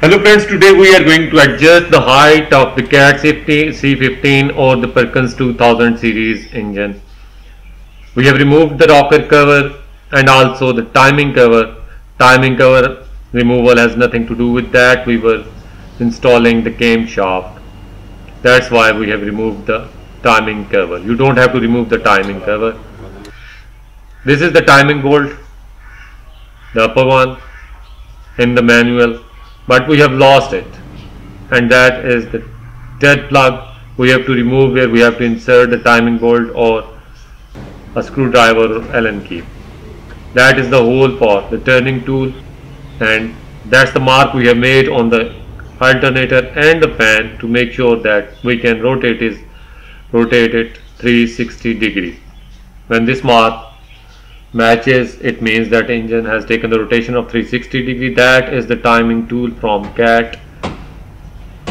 Hello friends, today we are going to adjust the height of the CAT C15 or the Perkins 2000 series engine. We have removed the rocker cover and also the timing cover. Timing cover removal has nothing to do with that. We were installing the camshaft. That's why we have removed the timing cover. You don't have to remove the timing cover. This is the timing bolt, the upper one in the manual but we have lost it. And that is the dead plug. We have to remove where we have to insert the timing bolt or a screwdriver or allen key. That is the hole for the turning tool. And that's the mark we have made on the alternator and the fan to make sure that we can rotate it rotate it 360 degree when this mark matches it means that engine has taken the rotation of 360 degree. That is the timing tool from cat.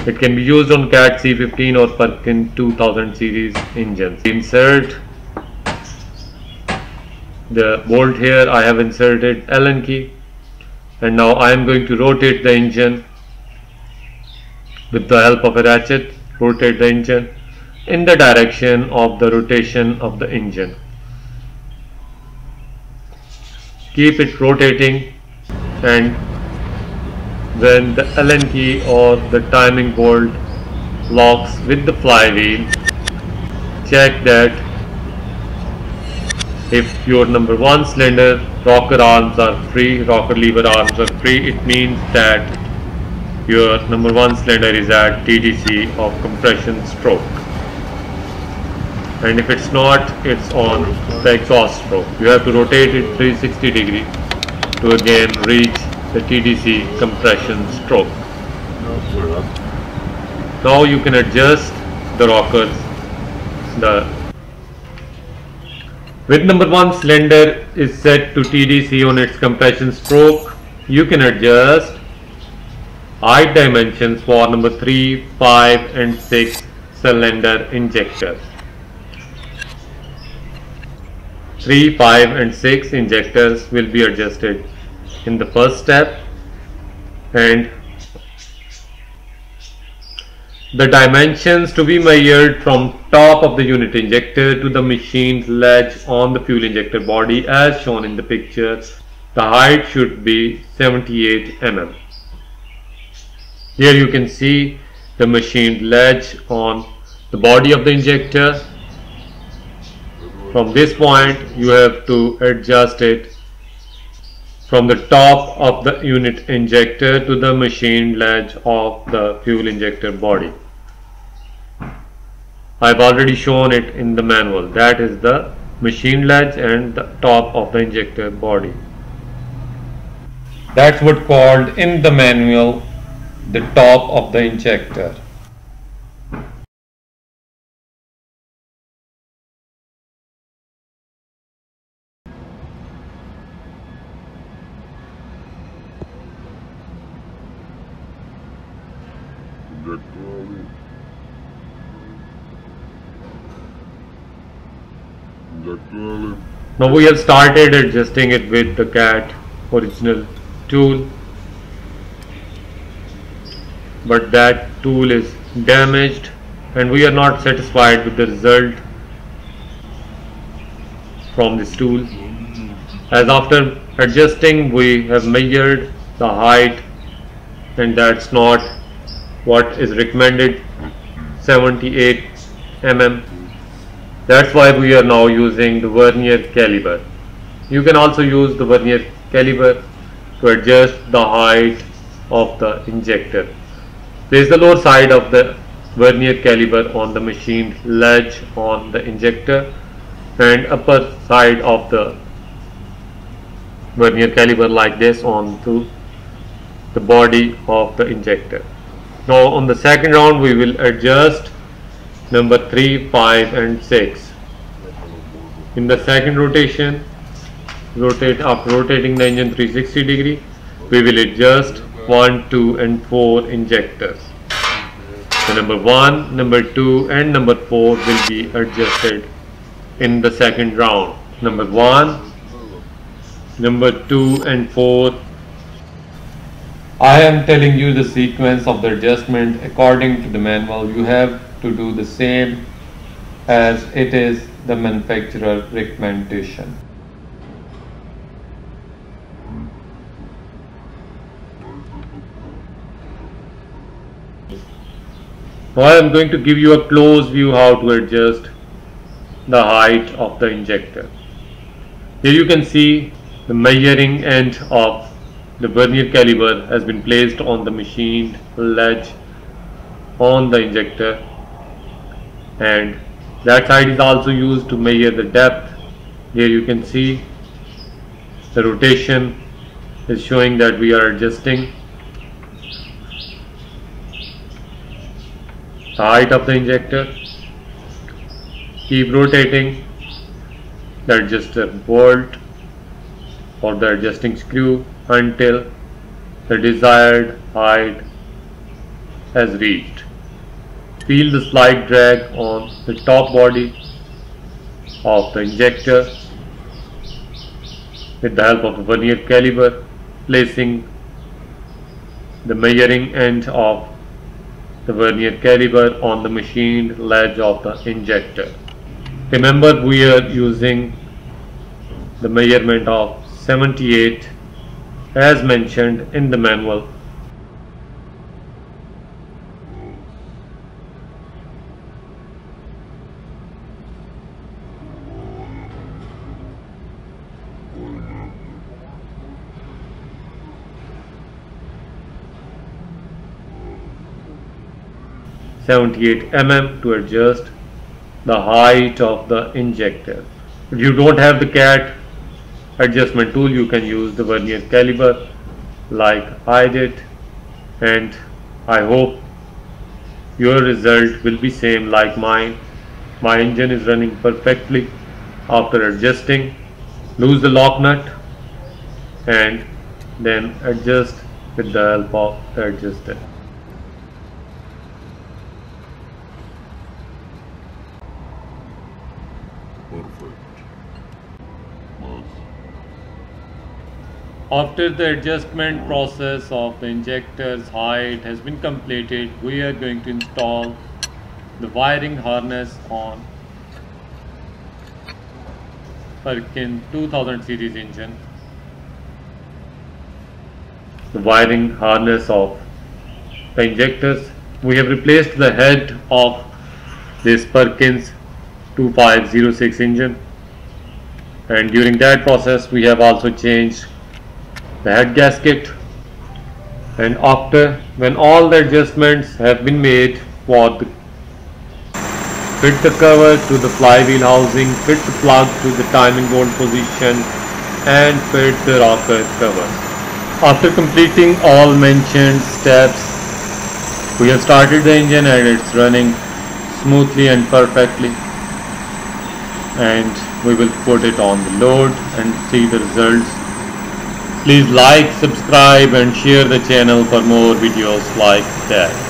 It can be used on cat c15 or perkin 2000 series engines. Insert the bolt here. I have inserted allen key. And now i am going to rotate the engine with the help of a ratchet. Rotate the engine in the direction of the rotation of the engine keep it rotating and when the Allen key or the timing bolt locks with the flywheel check that if your number one cylinder rocker arms are free rocker lever arms are free it means that your number one cylinder is at TDC of compression stroke and if it's not it's on the exhaust stroke you have to rotate it 360 degree to again reach the TDC compression stroke. Now you can adjust the rockers the with number one cylinder is set to TDC on its compression stroke you can adjust height dimensions for number 3, 5 and 6 cylinder injectors 3, 5 and 6 injectors will be adjusted in the first step and the dimensions to be measured from top of the unit injector to the machine's ledge on the fuel injector body as shown in the picture. The height should be 78 mm. Here you can see the machined ledge on the body of the injector from this point you have to adjust it from the top of the unit injector to the machine ledge of the fuel injector body. I've already shown it in the manual that is the machine ledge and the top of the injector body. That's what called in the manual the top of the injector. Now we have started adjusting it with the cat original tool. But that tool is damaged and we are not satisfied with the result from this tool. As after adjusting we have measured the height and that's not what is recommended 78 mm that's why we are now using the vernier caliper you can also use the vernier caliper to adjust the height of the injector. Place the lower side of the vernier caliper on the machined ledge on the injector and upper side of the vernier caliper like this onto the body of the injector now on the second round we will adjust number 3 5 and 6 in the second rotation rotate after rotating the engine 360 degree we will adjust 1 2 and 4 injectors. The number 1 number 2 and number 4 will be adjusted in the second round. Number 1 number 2 and 4 I am telling you the sequence of the adjustment according to the manual. You have to do the same as it is the manufacturer recommendation. Now I am going to give you a close view how to adjust the height of the injector. Here you can see the measuring end of the vernier caliper has been placed on the machined ledge on the injector and that side is also used to measure the depth. Here you can see the rotation is showing that we are adjusting the height of the injector. Keep rotating the adjuster bolt or the adjusting screw until the desired height has reached. Feel the slight drag on the top body of the injector with the help of the vernier caliper placing the measuring end of the vernier caliper on the machined ledge of the injector. Remember we are using the measurement of 78 as mentioned in the manual. Seventy-eight mm to adjust the height of the injector. If you don't have the CAT adjustment tool you can use the vernier caliper like I did. And I hope your result will be same like mine. My engine is running perfectly after adjusting. Loose the lock nut and then adjust with the help of the adjuster After the adjustment process of the injector's height has been completed, we are going to install the wiring harness on Perkin 2000 series engine. The wiring harness of the injectors. We have replaced the head of this Perkins 2506 engine and during that process we have also changed the head gasket and after when all the adjustments have been made for the fit the cover to the flywheel housing, fit the plug to the timing bolt position and fit the rocker cover. After completing all mentioned steps, we have started the engine and it's running smoothly and perfectly and we will put it on the load and see the results Please like, subscribe and share the channel for more videos like that.